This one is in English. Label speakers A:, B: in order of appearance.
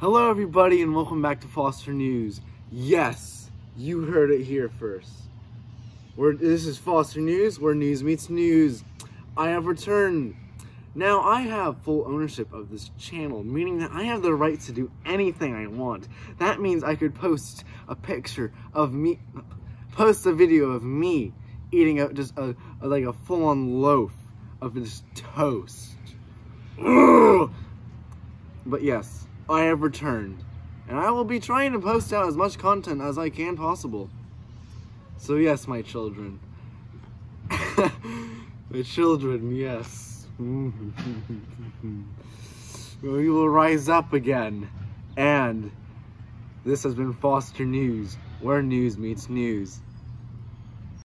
A: Hello, everybody, and welcome back to Foster News. Yes, you heard it here first. We're, this is Foster News, where news meets news. I have returned. Now, I have full ownership of this channel, meaning that I have the right to do anything I want. That means I could post a picture of me, post a video of me eating a, just a, a like a full-on loaf of this toast. Ugh! But yes, I have returned. And I will be trying to post out as much content as I can possible. So yes, my children. my children, yes. we will rise up again. And this has been Foster News, where news meets news.